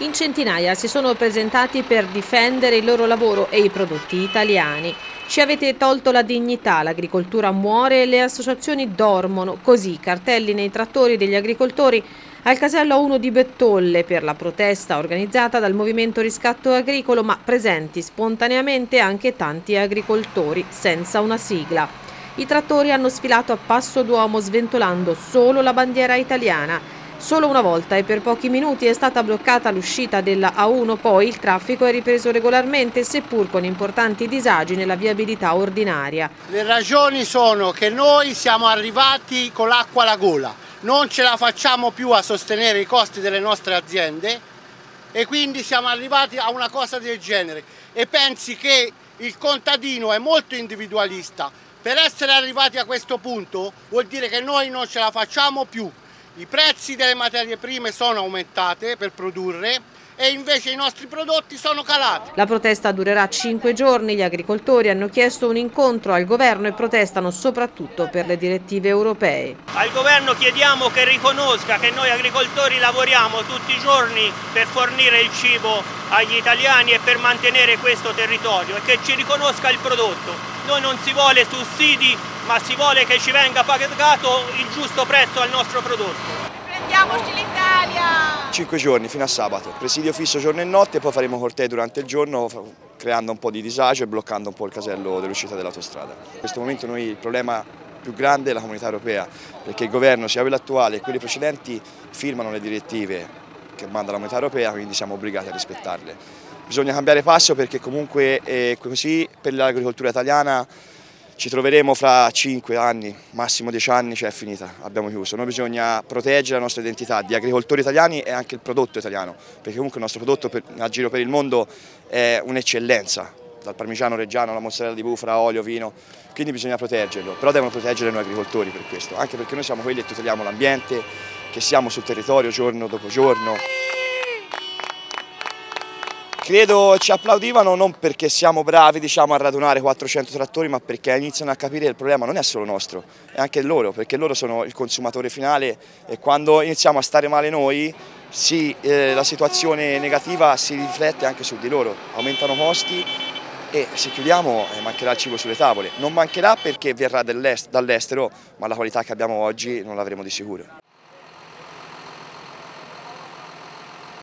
In centinaia si sono presentati per difendere il loro lavoro e i prodotti italiani. Ci avete tolto la dignità, l'agricoltura muore e le associazioni dormono. Così cartelli nei trattori degli agricoltori al casello 1 di Bettolle per la protesta organizzata dal Movimento Riscatto Agricolo, ma presenti spontaneamente anche tanti agricoltori senza una sigla. I trattori hanno sfilato a passo d'uomo sventolando solo la bandiera italiana. Solo una volta e per pochi minuti è stata bloccata l'uscita della A1, poi il traffico è ripreso regolarmente, seppur con importanti disagi nella viabilità ordinaria. Le ragioni sono che noi siamo arrivati con l'acqua alla gola, non ce la facciamo più a sostenere i costi delle nostre aziende e quindi siamo arrivati a una cosa del genere. E pensi che il contadino è molto individualista. Per essere arrivati a questo punto vuol dire che noi non ce la facciamo più. I prezzi delle materie prime sono aumentate per produrre e invece i nostri prodotti sono calati. La protesta durerà cinque giorni, gli agricoltori hanno chiesto un incontro al governo e protestano soprattutto per le direttive europee. Al governo chiediamo che riconosca che noi agricoltori lavoriamo tutti i giorni per fornire il cibo agli italiani e per mantenere questo territorio e che ci riconosca il prodotto. Noi non si vuole sussidi ma si vuole che ci venga pagato il giusto prezzo al nostro prodotto. Prendiamoci l'Italia! Cinque giorni fino a sabato, presidio fisso giorno e notte, poi faremo cortei durante il giorno creando un po' di disagio e bloccando un po' il casello dell'uscita dell'autostrada. In questo momento noi il problema più grande è la comunità europea, perché il governo, sia quello attuale che quelli precedenti, firmano le direttive che manda la comunità europea, quindi siamo obbligati a rispettarle. Bisogna cambiare passo perché comunque eh, così per l'agricoltura italiana ci troveremo fra 5 anni, massimo 10 anni, cioè è finita, abbiamo chiuso. Noi bisogna proteggere la nostra identità di agricoltori italiani e anche il prodotto italiano, perché comunque il nostro prodotto per, a giro per il mondo è un'eccellenza, dal parmigiano reggiano alla mozzarella di bufala, olio, vino, quindi bisogna proteggerlo, però devono proteggere noi agricoltori per questo, anche perché noi siamo quelli che tuteliamo l'ambiente, che siamo sul territorio giorno dopo giorno. Credo ci applaudivano non perché siamo bravi diciamo, a radunare 400 trattori, ma perché iniziano a capire che il problema non è solo nostro, è anche loro, perché loro sono il consumatore finale e quando iniziamo a stare male noi, sì, eh, la situazione negativa si riflette anche su di loro, aumentano costi e se chiudiamo eh, mancherà il cibo sulle tavole. Non mancherà perché verrà dall'estero, ma la qualità che abbiamo oggi non l'avremo di sicuro.